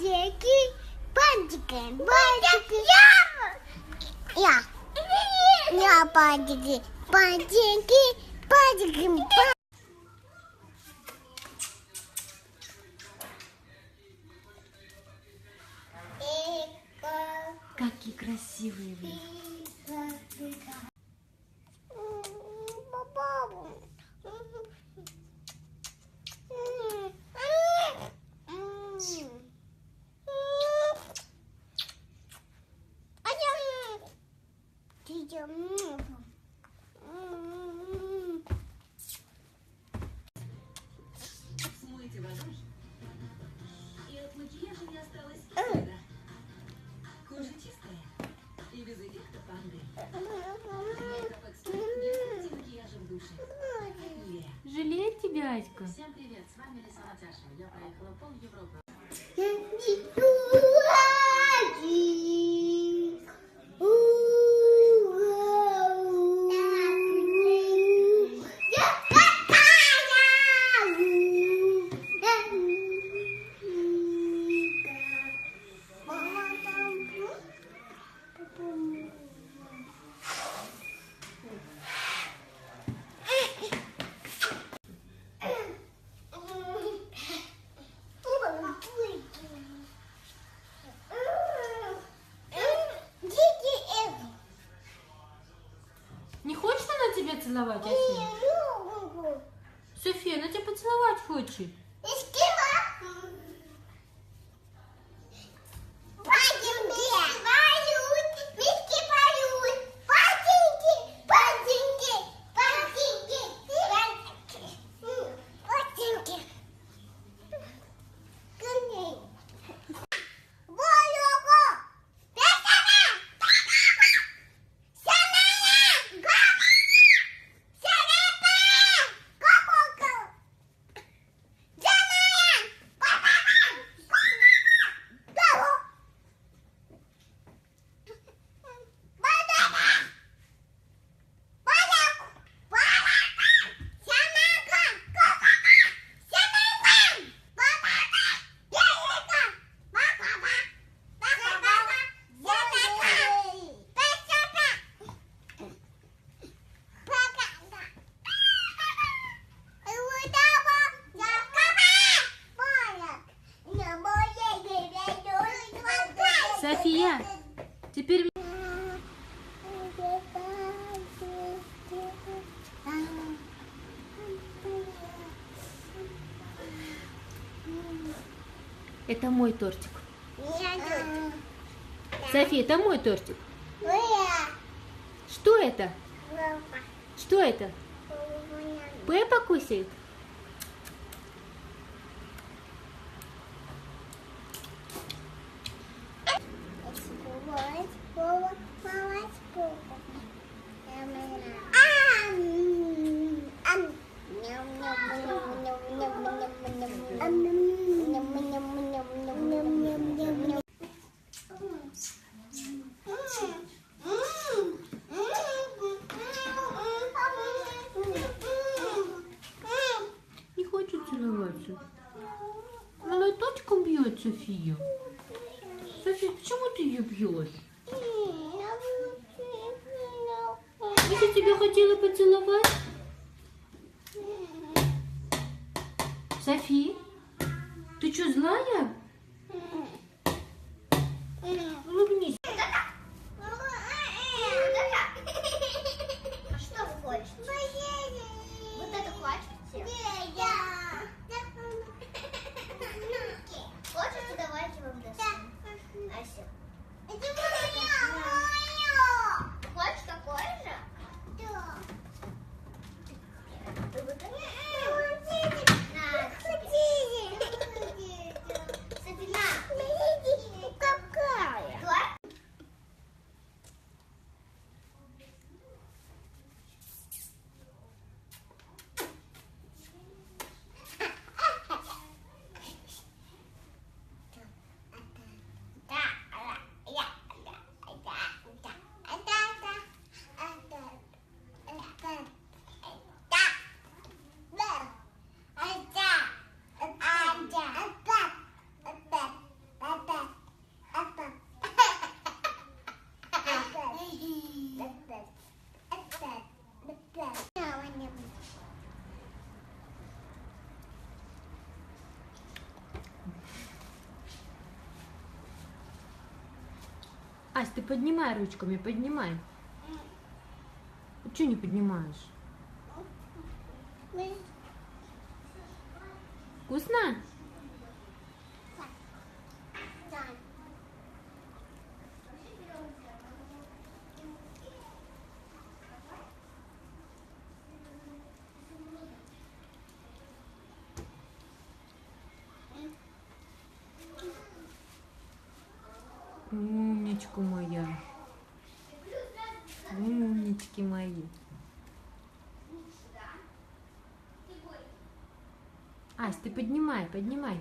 Бантики, бантики, бантики. Я. Я бантики, бантики, бантики, бантики. Какие красивые вы. Аська? Всем привет, с вами Лиса Наташа. Я проехала пол Европы. Она тебя целовать, Ася? София, она тебя поцеловать хочет. Это мой тортик. София, это мой тортик. Что это? Что это? Пеппа кусает? София. София, почему ты ее бьешь? Же тебя хотела поцеловать. Софи, ты что, злая? Улыбнись. Ась, ты поднимай ручками, поднимай. Чего не поднимаешь? Вкусно? Умничка моя. Умнички мои. Ась, ты поднимай, поднимай.